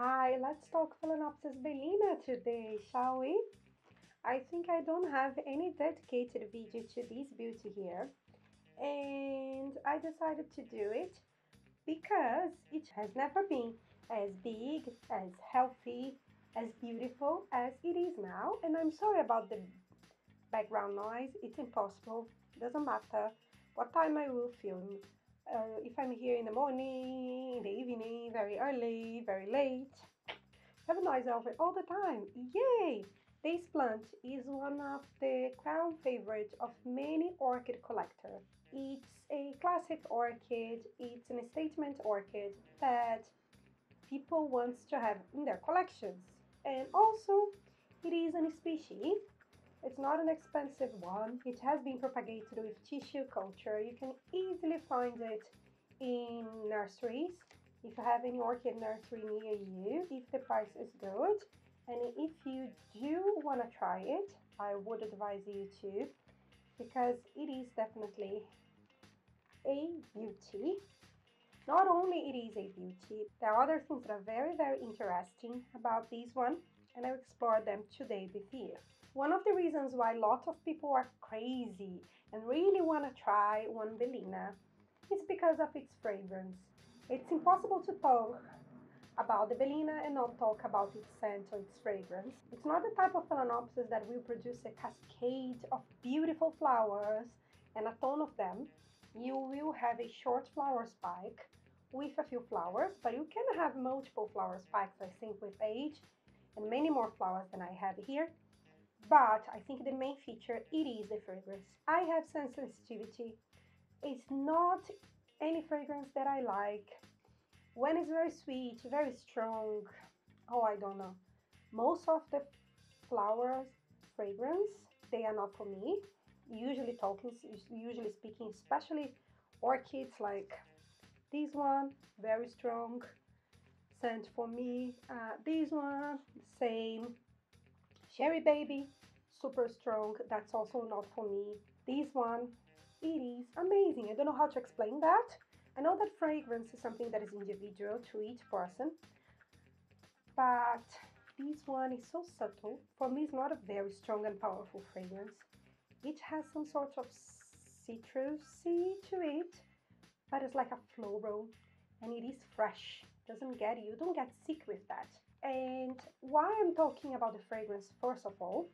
Hi, let's talk Phalaenopsis bellina today, shall we? I think I don't have any dedicated video to this beauty here. And I decided to do it because it has never been as big, as healthy, as beautiful as it is now. And I'm sorry about the background noise, it's impossible, doesn't matter. What time I will film uh, if I'm here in the morning, in the evening, very early, very late. Have a noise over all the time. Yay! This plant is one of the crown favorites of many orchid collectors. It's a classic orchid, it's an statement orchid that people want to have in their collections. And also, it is a species it's not an expensive one. It has been propagated with tissue culture. You can easily find it in nurseries if you have any orchid nursery near you, if the price is good. And if you do want to try it, I would advise you to because it is definitely a beauty. Not only it is a beauty, there are other things that are very, very interesting about this one and I'll explore them today with you. One of the reasons why a lot of people are crazy and really want to try one Bellina is because of its fragrance. It's impossible to talk about the Bellina and not talk about its scent or its fragrance. It's not the type of Phalaenopsis that will produce a cascade of beautiful flowers and a ton of them. You will have a short flower spike with a few flowers, but you can have multiple flower spikes, I think, with age and many more flowers than I have here. But I think the main feature, it is the fragrance. I have scent sensitivity. It's not any fragrance that I like. When it's very sweet, very strong, oh, I don't know. Most of the flowers fragrance, they are not for me. Usually talking, usually speaking, especially orchids like this one, very strong scent for me. Uh, this one, same. Sharry Baby, super strong. That's also not for me. This one, it is amazing. I don't know how to explain that. I know that fragrance is something that is individual to each person, but this one is so subtle. For me, it's not a very strong and powerful fragrance. It has some sort of citrusy to it, but it's like a floral and it is fresh. Doesn't get you, don't get sick with that. And why I'm talking about the fragrance first of all,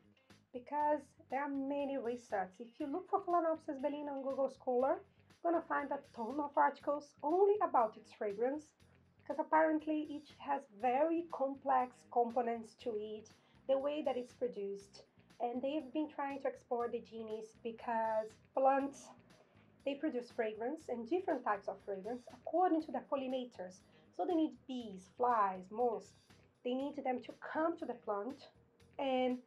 because there are many research. If you look for Phalaenopsis bellina on Google Scholar, you're gonna find a ton of articles only about its fragrance, because apparently it has very complex components to it, the way that it's produced. And they've been trying to explore the genius because plants they produce fragrance and different types of fragrance according to the pollinators. So they need bees, flies, moths, they need them to come to the plant and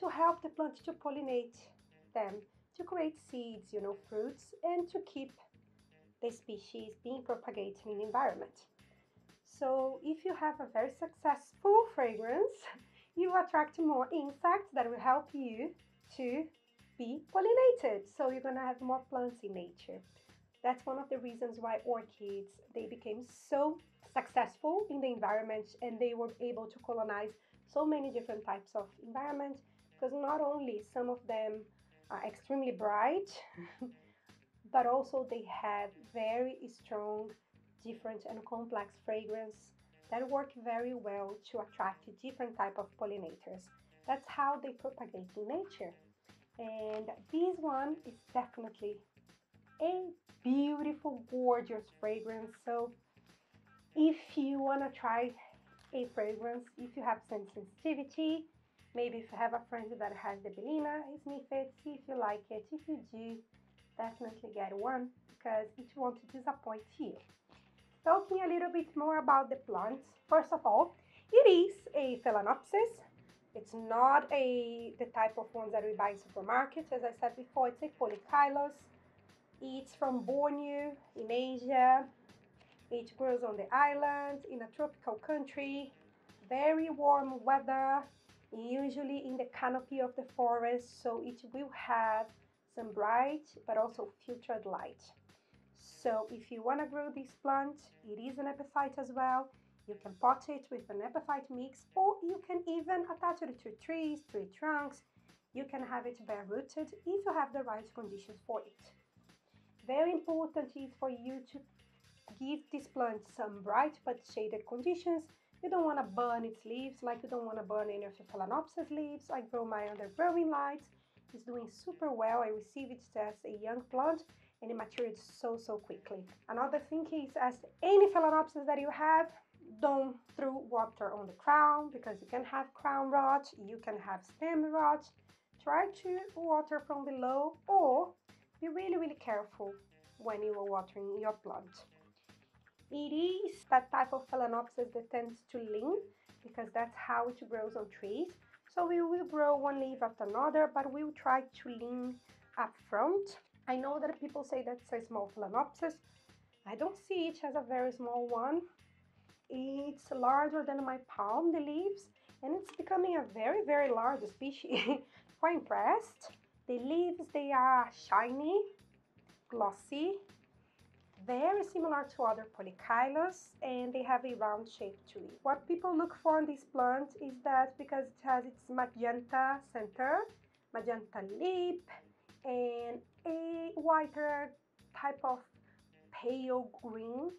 to help the plant to pollinate them, to create seeds, you know, fruits, and to keep the species being propagated in the environment. So if you have a very successful fragrance, you attract more insects that will help you to be pollinated. So you're gonna have more plants in nature. That's one of the reasons why orchids, they became so successful in the environment and they were able to colonize so many different types of environment because not only some of them are extremely bright but also they have very strong different and complex fragrance that work very well to attract different type of pollinators. That's how they propagate in nature. And this one is definitely a beautiful gorgeous fragrance so if you want to try a fragrance, if you have some sensitivity, maybe if you have a friend that has the Bellina, sniff it, see if you like it. If you do, definitely get one because it won't disappoint you. Talking a little bit more about the plant, first of all, it is a Phalaenopsis. It's not a the type of ones that we buy in supermarkets. As I said before, it's a Polychilos. It's from Borneo in Asia. It grows on the island in a tropical country, very warm weather, usually in the canopy of the forest, so it will have some bright but also filtered light. So if you want to grow this plant, it is an epiphyte as well. You can pot it with an epiphyte mix or you can even attach it to trees, tree trunks. You can have it bare rooted if you have the right conditions for it. Very important is for you to give this plant some bright but shaded conditions. You don't want to burn its leaves like you don't want to burn any of your Phalaenopsis leaves. I grow my under growing lights. It's doing super well. I received it as a young plant and it matured so, so quickly. Another thing is as any Phalaenopsis that you have, don't throw water on the crown because you can have crown rot, you can have stem rot. Try to water from below or be really, really careful when you are watering your plant. It is that type of Phalaenopsis that tends to lean because that's how it grows on trees. So we will grow one leaf after another, but we'll try to lean up front. I know that people say that's a small Phalaenopsis. I don't see it as a very small one. It's larger than my palm, the leaves, and it's becoming a very, very large species. Quite impressed. The leaves, they are shiny, glossy, very similar to other polychilos and they have a round shape to it. What people look for in this plant is that because it has its magenta center, magenta lip, and a whiter type of pale green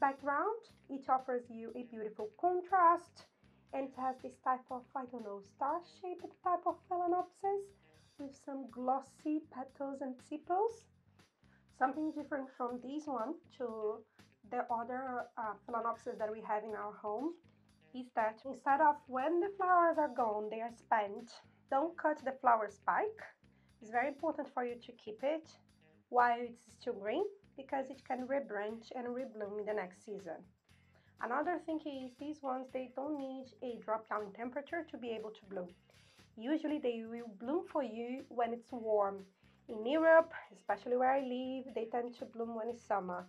background, it offers you a beautiful contrast and it has this type of, I don't know, star-shaped type of phalaenopsis with some glossy petals and sepals. Something different from this one to the other uh, phalaenopsis that we have in our home is that instead of when the flowers are gone, they are spent, don't cut the flower spike. It's very important for you to keep it while it's still green because it can rebranch and rebloom in the next season. Another thing is these ones, they don't need a drop down temperature to be able to bloom. Usually they will bloom for you when it's warm in Europe, especially where I live, they tend to bloom when it's summer.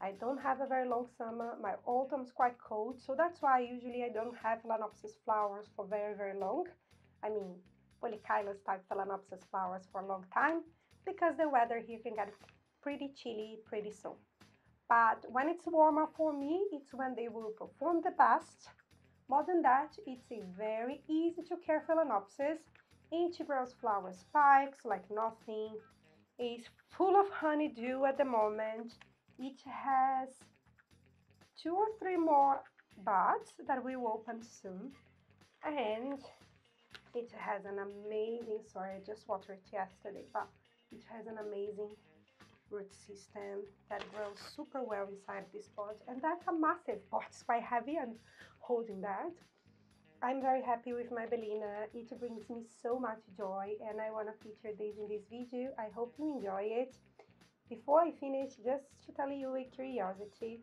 I don't have a very long summer. My autumn is quite cold, so that's why usually I don't have Phalaenopsis flowers for very, very long. I mean, Polychilos type Phalaenopsis flowers for a long time because the weather here can get pretty chilly pretty soon. But when it's warmer for me, it's when they will perform the best. More than that, it's a very easy to care Phalaenopsis each grows flower spikes like nothing. Is full of honeydew at the moment. It has two or three more buds that will open soon. And it has an amazing, sorry, I just watered it yesterday, but it has an amazing root system that grows super well inside this pot. And that's a massive pot, it's quite heavy. I'm holding that. I'm very happy with my Bellina. It brings me so much joy and I want to feature this in this video. I hope you enjoy it. Before I finish, just to tell you a curiosity,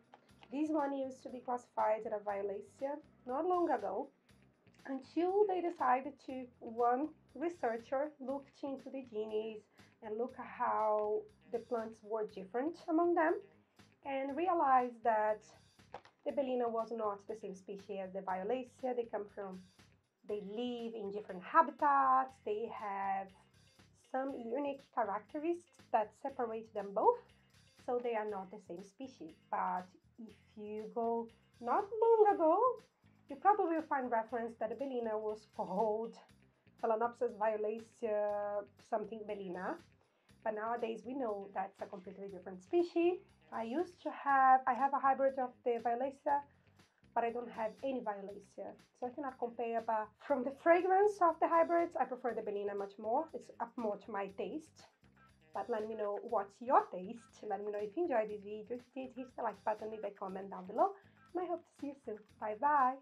this one used to be classified as a Violacea not long ago until they decided to, one researcher looked into the genes and look at how the plants were different among them and realized that the Bellina was not the same species as the Violacea. They come from, they live in different habitats. They have some unique characteristics that separate them both. So they are not the same species. But if you go not long ago, you probably will find reference that the Bellina was called Phalaenopsis violacea something Bellina. But nowadays we know that's a completely different species. I used to have, I have a hybrid of the Violacea, but I don't have any Violacea. So I cannot compare, but from the fragrance of the hybrids, I prefer the Bellina much more. It's up more to my taste. But let me know what's your taste. Let me know if you enjoyed this video. If you did, hit the like button, leave a comment down below. And I hope to see you soon. Bye bye.